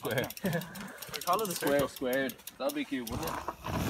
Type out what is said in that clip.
Square. We call it a Square circle. squared. That'd be cute, wouldn't it?